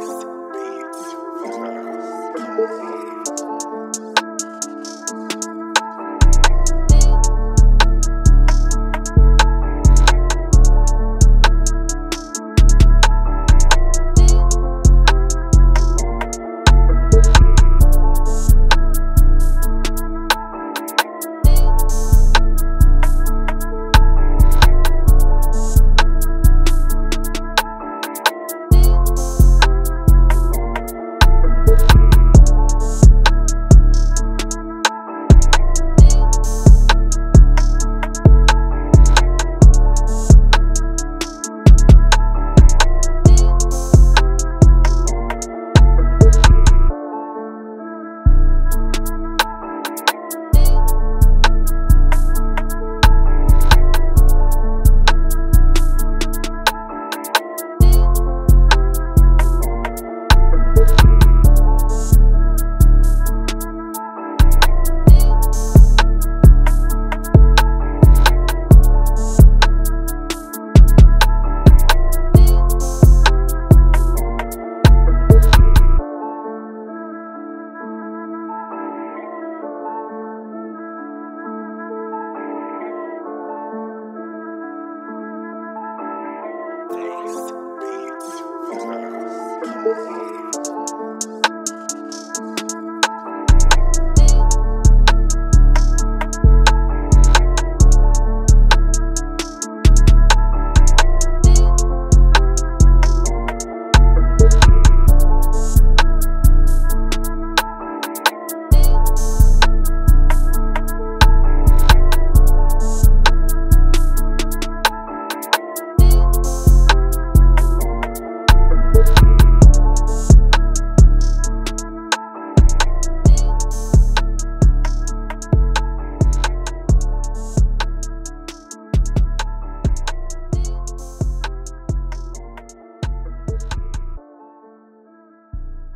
Beats. Beats.